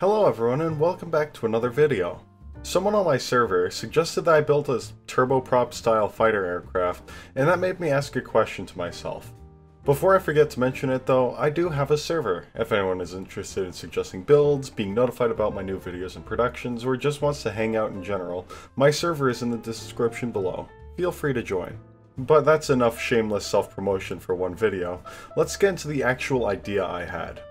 Hello everyone and welcome back to another video. Someone on my server suggested that I build a turboprop style fighter aircraft, and that made me ask a question to myself. Before I forget to mention it though, I do have a server. If anyone is interested in suggesting builds, being notified about my new videos and productions, or just wants to hang out in general, my server is in the description below. Feel free to join. But that's enough shameless self-promotion for one video. Let's get into the actual idea I had.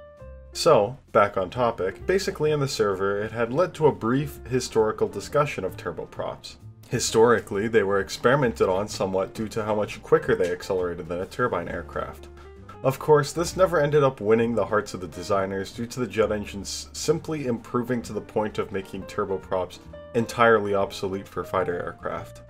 So, back on topic, basically in the server, it had led to a brief historical discussion of turboprops. Historically, they were experimented on somewhat due to how much quicker they accelerated than a turbine aircraft. Of course, this never ended up winning the hearts of the designers due to the jet engines simply improving to the point of making turboprops entirely obsolete for fighter aircraft.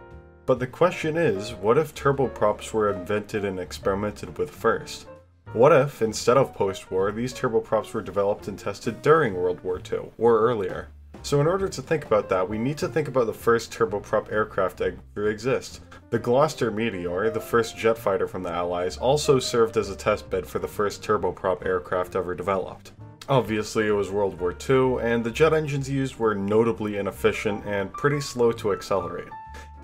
But the question is, what if turboprops were invented and experimented with first? What if, instead of post-war, these turboprops were developed and tested during World War II, or earlier? So in order to think about that, we need to think about the first turboprop aircraft to exist. The Gloster Meteor, the first jet fighter from the Allies, also served as a testbed for the first turboprop aircraft ever developed. Obviously, it was World War II, and the jet engines used were notably inefficient and pretty slow to accelerate.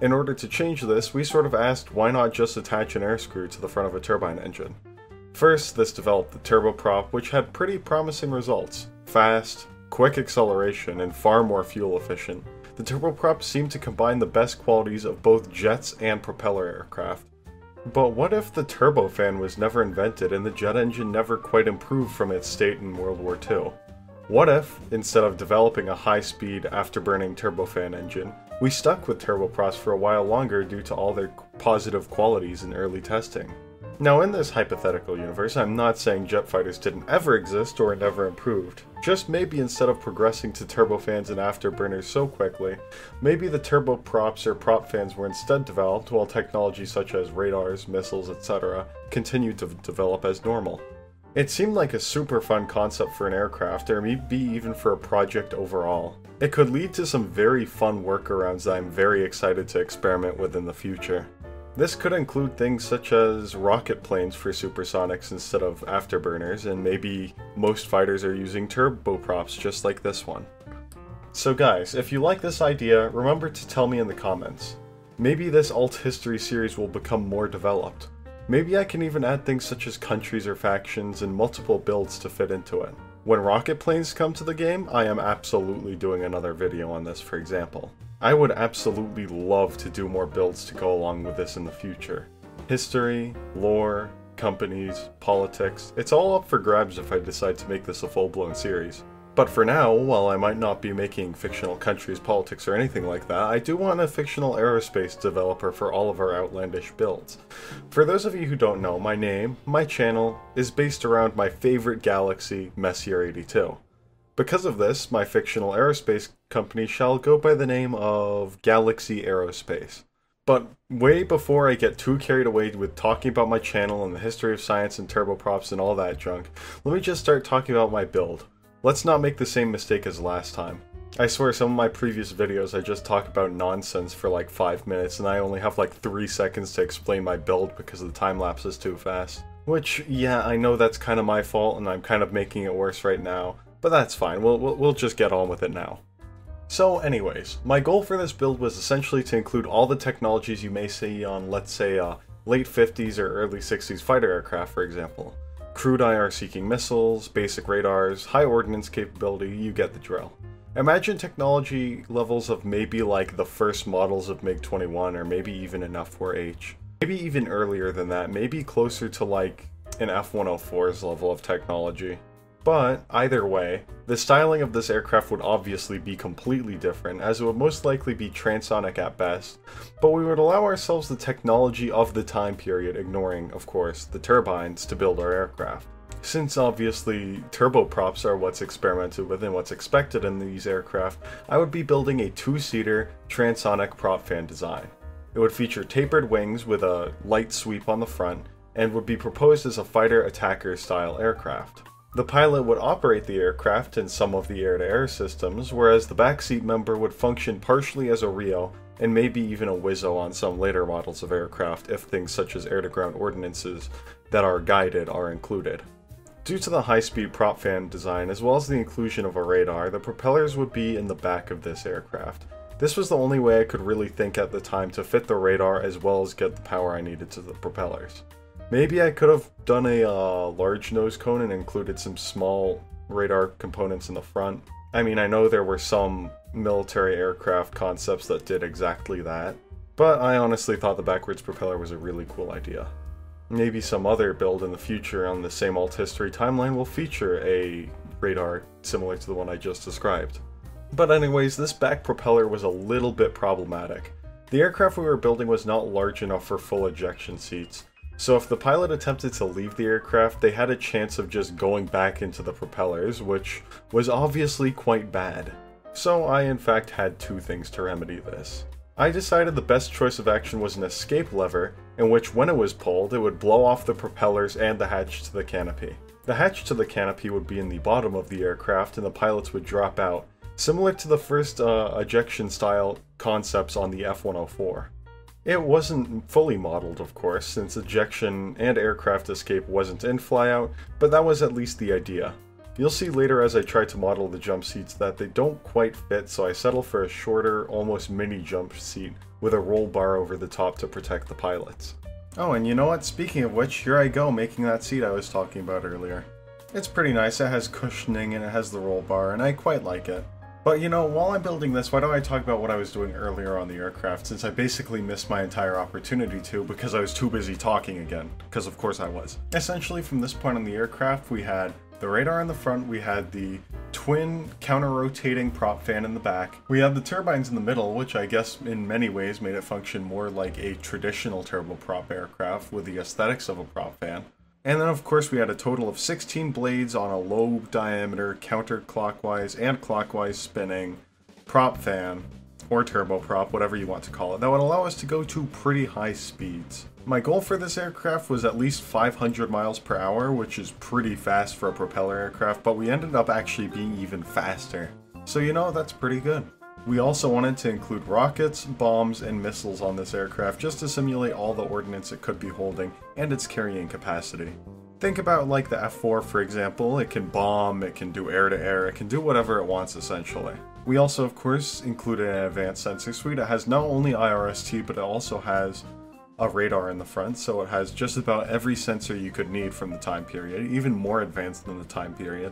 In order to change this, we sort of asked why not just attach an air screw to the front of a turbine engine. First, this developed the turboprop, which had pretty promising results. Fast, quick acceleration, and far more fuel efficient. The turboprop seemed to combine the best qualities of both jets and propeller aircraft. But what if the turbofan was never invented and the jet engine never quite improved from its state in World War II? What if, instead of developing a high-speed afterburning turbofan engine, we stuck with turboprops for a while longer due to all their positive qualities in early testing? Now in this hypothetical universe, I'm not saying jet fighters didn't ever exist or never improved. Just maybe instead of progressing to turbofans and afterburners so quickly, maybe the turboprops or prop fans were instead developed while technology such as radars, missiles, etc. continued to develop as normal. It seemed like a super fun concept for an aircraft, or maybe even for a project overall. It could lead to some very fun workarounds that I'm very excited to experiment with in the future. This could include things such as rocket planes for supersonics instead of afterburners, and maybe most fighters are using turboprops just like this one. So guys, if you like this idea, remember to tell me in the comments. Maybe this alt history series will become more developed. Maybe I can even add things such as countries or factions and multiple builds to fit into it. When rocket planes come to the game, I am absolutely doing another video on this for example. I would absolutely love to do more builds to go along with this in the future. History, lore, companies, politics, it's all up for grabs if I decide to make this a full-blown series. But for now, while I might not be making fictional countries, politics, or anything like that, I do want a fictional aerospace developer for all of our outlandish builds. For those of you who don't know, my name, my channel, is based around my favorite galaxy, Messier 82. Because of this, my fictional aerospace company shall go by the name of Galaxy Aerospace. But way before I get too carried away with talking about my channel and the history of science and turboprops and all that junk, let me just start talking about my build. Let's not make the same mistake as last time. I swear some of my previous videos I just talk about nonsense for like 5 minutes and I only have like 3 seconds to explain my build because the time lapse is too fast. Which, yeah, I know that's kind of my fault and I'm kind of making it worse right now, but that's fine, we'll, we'll, we'll just get on with it now. So anyways, my goal for this build was essentially to include all the technologies you may see on, let's say, a late 50s or early 60s fighter aircraft, for example. Crude IR-seeking missiles, basic radars, high ordnance capability, you get the drill. Imagine technology levels of maybe like the first models of MiG-21 or maybe even an F-4H. Maybe even earlier than that, maybe closer to like an F-104's level of technology. But, either way, the styling of this aircraft would obviously be completely different, as it would most likely be transonic at best, but we would allow ourselves the technology of the time period, ignoring, of course, the turbines to build our aircraft. Since obviously turboprops are what's experimented with and what's expected in these aircraft, I would be building a two-seater transonic prop fan design. It would feature tapered wings with a light sweep on the front, and would be proposed as a fighter attacker style aircraft. The pilot would operate the aircraft and some of the air-to-air -air systems, whereas the backseat member would function partially as a RIO and maybe even a WISO on some later models of aircraft if things such as air-to-ground ordinances that are guided are included. Due to the high-speed prop fan design, as well as the inclusion of a radar, the propellers would be in the back of this aircraft. This was the only way I could really think at the time to fit the radar as well as get the power I needed to the propellers. Maybe I could have done a uh, large nose cone and included some small radar components in the front. I mean, I know there were some military aircraft concepts that did exactly that, but I honestly thought the backwards propeller was a really cool idea. Maybe some other build in the future on the same alt history timeline will feature a radar similar to the one I just described. But anyways, this back propeller was a little bit problematic. The aircraft we were building was not large enough for full ejection seats, so if the pilot attempted to leave the aircraft, they had a chance of just going back into the propellers, which was obviously quite bad. So I in fact had two things to remedy this. I decided the best choice of action was an escape lever, in which when it was pulled, it would blow off the propellers and the hatch to the canopy. The hatch to the canopy would be in the bottom of the aircraft and the pilots would drop out, similar to the first uh, ejection style concepts on the F-104. It wasn't fully modeled, of course, since ejection and aircraft escape wasn't in flyout, but that was at least the idea. You'll see later as I try to model the jump seats that they don't quite fit, so I settle for a shorter, almost mini jump seat with a roll bar over the top to protect the pilots. Oh, and you know what? Speaking of which, here I go making that seat I was talking about earlier. It's pretty nice, it has cushioning and it has the roll bar, and I quite like it. But you know, while I'm building this, why don't I talk about what I was doing earlier on the aircraft, since I basically missed my entire opportunity to because I was too busy talking again, because of course I was. Essentially, from this point on the aircraft, we had the radar in the front, we had the twin counter-rotating prop fan in the back, we had the turbines in the middle, which I guess in many ways made it function more like a traditional turboprop aircraft with the aesthetics of a prop fan. And then of course we had a total of 16 blades on a low diameter counterclockwise and clockwise spinning prop fan, or turboprop, whatever you want to call it, that would allow us to go to pretty high speeds. My goal for this aircraft was at least 500 miles per hour, which is pretty fast for a propeller aircraft, but we ended up actually being even faster. So you know, that's pretty good. We also wanted to include rockets, bombs, and missiles on this aircraft just to simulate all the ordnance it could be holding and its carrying capacity. Think about like the F4 for example, it can bomb, it can do air-to-air, it can do whatever it wants essentially. We also of course included an advanced sensor suite. It has not only IRST but it also has a radar in the front, so it has just about every sensor you could need from the time period, even more advanced than the time period.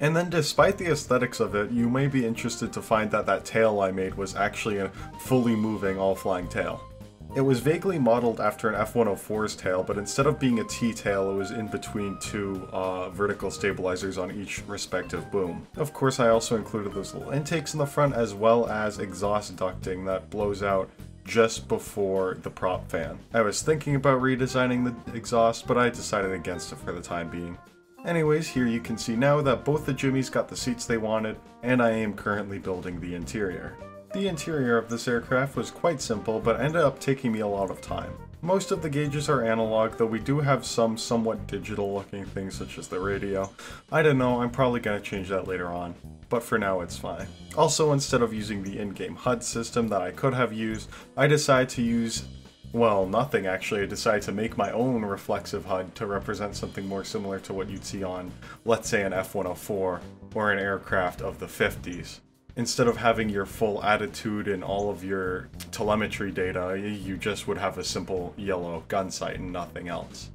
And then despite the aesthetics of it, you may be interested to find that that tail I made was actually a fully moving all-flying tail. It was vaguely modeled after an F-104's tail, but instead of being a T-tail, it was in between two uh, vertical stabilizers on each respective boom. Of course, I also included those little intakes in the front, as well as exhaust ducting that blows out just before the prop fan. I was thinking about redesigning the exhaust, but I decided against it for the time being. Anyways, here you can see now that both the Jimmies got the seats they wanted, and I am currently building the interior. The interior of this aircraft was quite simple, but ended up taking me a lot of time. Most of the gauges are analog, though we do have some somewhat digital looking things such as the radio. I don't know, I'm probably going to change that later on, but for now it's fine. Also, instead of using the in-game HUD system that I could have used, I decided to use well, nothing actually. I decided to make my own reflexive HUD to represent something more similar to what you'd see on, let's say, an F-104 or an aircraft of the 50s. Instead of having your full attitude and all of your telemetry data, you just would have a simple yellow gun sight and nothing else.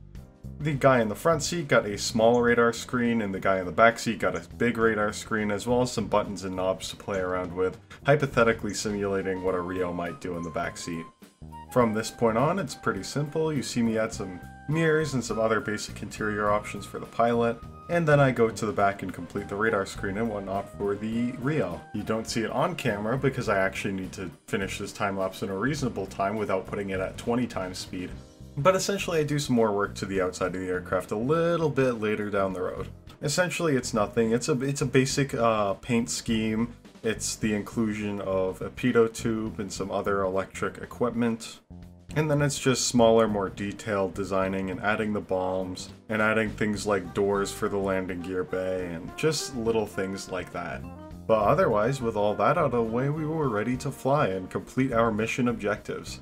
The guy in the front seat got a small radar screen, and the guy in the back seat got a big radar screen, as well as some buttons and knobs to play around with, hypothetically simulating what a RIO might do in the back seat. From this point on, it's pretty simple. You see me add some mirrors and some other basic interior options for the pilot. And then I go to the back and complete the radar screen and whatnot for the RIO. You don't see it on camera because I actually need to finish this time lapse in a reasonable time without putting it at 20 times speed. But essentially I do some more work to the outside of the aircraft a little bit later down the road. Essentially it's nothing, it's a, it's a basic uh, paint scheme it's the inclusion of a pitot tube and some other electric equipment. And then it's just smaller, more detailed designing and adding the bombs and adding things like doors for the landing gear bay and just little things like that. But otherwise, with all that out of the way, we were ready to fly and complete our mission objectives.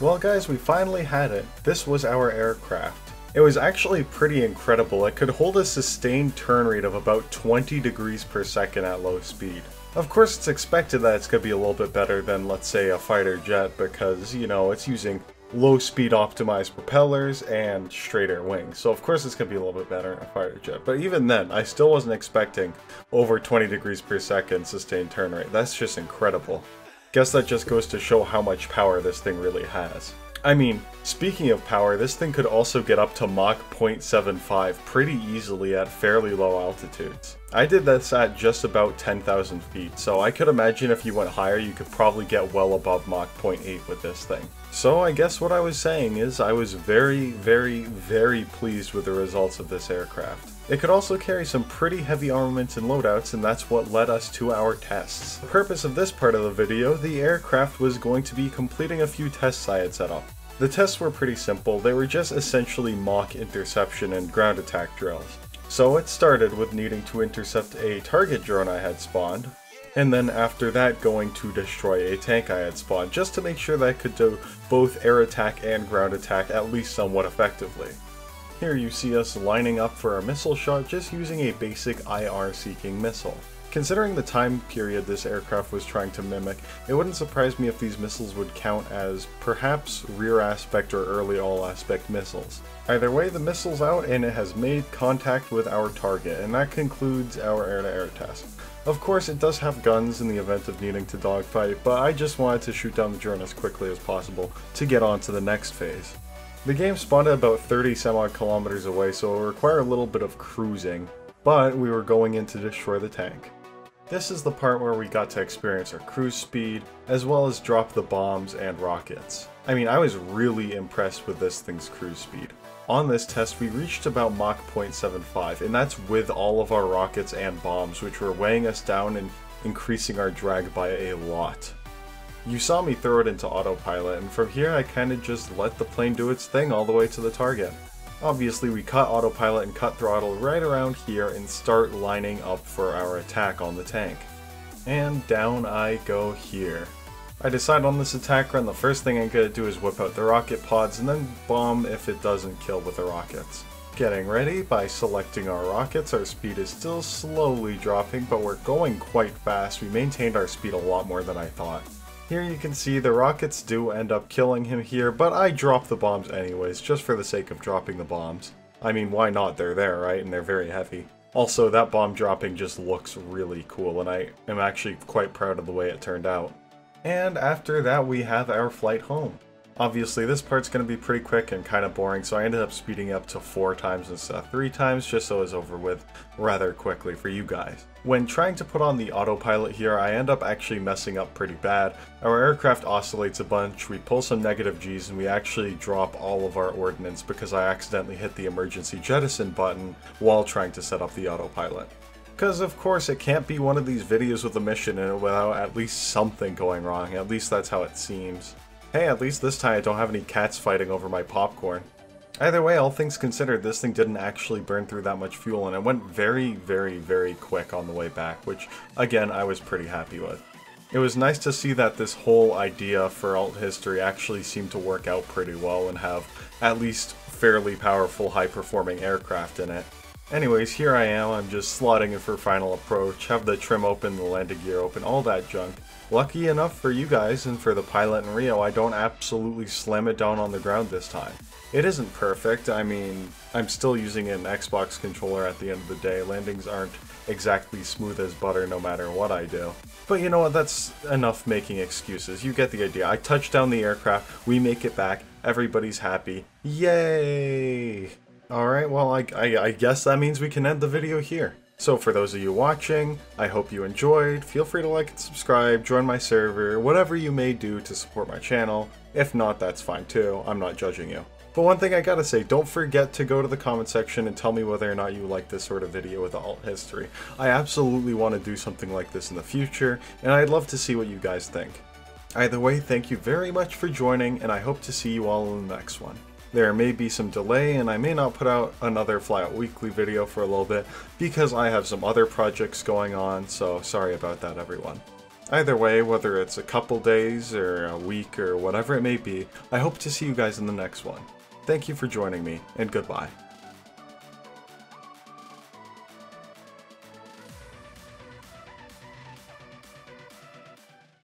Well guys, we finally had it. This was our aircraft. It was actually pretty incredible. It could hold a sustained turn rate of about 20 degrees per second at low speed. Of course, it's expected that it's going to be a little bit better than, let's say, a fighter jet because, you know, it's using low speed optimized propellers and straighter wings. So of course it's going to be a little bit better in a fighter jet. But even then, I still wasn't expecting over 20 degrees per second sustained turn rate. That's just incredible. Guess that just goes to show how much power this thing really has. I mean, speaking of power, this thing could also get up to Mach 0.75 pretty easily at fairly low altitudes. I did this at just about 10,000 feet, so I could imagine if you went higher you could probably get well above Mach 0.8 with this thing. So I guess what I was saying is I was very, very, very pleased with the results of this aircraft. It could also carry some pretty heavy armaments and loadouts and that's what led us to our tests. The purpose of this part of the video, the aircraft was going to be completing a few tests I had set up. The tests were pretty simple, they were just essentially mock interception and ground attack drills. So it started with needing to intercept a target drone I had spawned, and then after that going to destroy a tank I had spawned, just to make sure that I could do both air attack and ground attack at least somewhat effectively. Here you see us lining up for a missile shot just using a basic IR seeking missile. Considering the time period this aircraft was trying to mimic, it wouldn't surprise me if these missiles would count as perhaps rear aspect or early all aspect missiles. Either way, the missile's out and it has made contact with our target, and that concludes our air-to-air -air test. Of course, it does have guns in the event of needing to dogfight, but I just wanted to shoot down the drone as quickly as possible to get on to the next phase. The game spawned at about 30 some kilometers away, so it will require a little bit of cruising, but we were going in to destroy the tank. This is the part where we got to experience our cruise speed, as well as drop the bombs and rockets. I mean, I was really impressed with this thing's cruise speed. On this test, we reached about Mach 0.75, and that's with all of our rockets and bombs, which were weighing us down and increasing our drag by a lot. You saw me throw it into autopilot, and from here I kinda just let the plane do its thing all the way to the target. Obviously, we cut autopilot and cut throttle right around here and start lining up for our attack on the tank. And down I go here. I decide on this attack run, the first thing I'm gonna do is whip out the rocket pods and then bomb if it doesn't kill with the rockets. Getting ready, by selecting our rockets, our speed is still slowly dropping, but we're going quite fast. We maintained our speed a lot more than I thought. Here you can see the rockets do end up killing him here, but I drop the bombs anyways, just for the sake of dropping the bombs. I mean, why not? They're there, right? And they're very heavy. Also, that bomb dropping just looks really cool, and I am actually quite proud of the way it turned out. And after that we have our flight home. Obviously this part's going to be pretty quick and kind of boring, so I ended up speeding up to four times instead of three times, just so it's over with rather quickly for you guys. When trying to put on the autopilot here, I end up actually messing up pretty bad. Our aircraft oscillates a bunch, we pull some negative Gs, and we actually drop all of our ordnance because I accidentally hit the emergency jettison button while trying to set up the autopilot. Because of course it can't be one of these videos with a mission in it without at least something going wrong, at least that's how it seems. Hey, at least this time I don't have any cats fighting over my popcorn. Either way, all things considered, this thing didn't actually burn through that much fuel, and it went very, very, very quick on the way back, which, again, I was pretty happy with. It was nice to see that this whole idea for alt history actually seemed to work out pretty well and have at least fairly powerful, high-performing aircraft in it. Anyways, here I am, I'm just slotting it for final approach, have the trim open, the landing gear open, all that junk. Lucky enough for you guys and for the pilot in RIO, I don't absolutely slam it down on the ground this time. It isn't perfect, I mean, I'm still using an Xbox controller at the end of the day, landings aren't exactly smooth as butter no matter what I do. But you know what, that's enough making excuses, you get the idea. I touch down the aircraft, we make it back, everybody's happy, yay! Alright, well, I, I, I, guess that means we can end the video here. So for those of you watching, I hope you enjoyed. Feel free to like and subscribe, join my server, whatever you may do to support my channel. If not, that's fine too. I'm not judging you. But one thing I gotta say, don't forget to go to the comment section and tell me whether or not you like this sort of video with alt history. I absolutely want to do something like this in the future, and I'd love to see what you guys think. Either way, thank you very much for joining, and I hope to see you all in the next one. There may be some delay and I may not put out another Flyout Weekly video for a little bit because I have some other projects going on, so sorry about that everyone. Either way, whether it's a couple days or a week or whatever it may be, I hope to see you guys in the next one. Thank you for joining me, and goodbye.